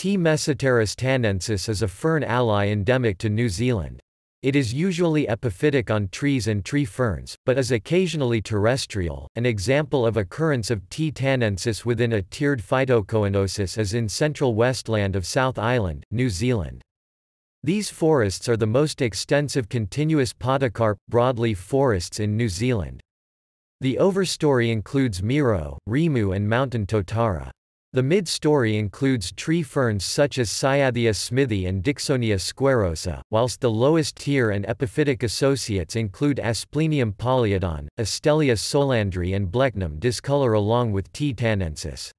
Tmesipteris tannensis is a fern ally endemic to New Zealand. It is usually epiphytic on trees and tree ferns, but is occasionally terrestrial. An example of occurrence of T. tannensis within a tiered phytocoenosis is in central westland of South Island, New Zealand. These forests are the most extensive continuous podocarp, broadleaf forests in New Zealand. The overstory includes Miro, Rimu and mountain totara. The mid-story includes tree ferns such as Cyathea smithii and Dicksonia squarrosa, whilst the lowest tier and epiphytic associates include Asplenium polyodon, Astelia solandri and Blechnum discolor along with T. tannensis.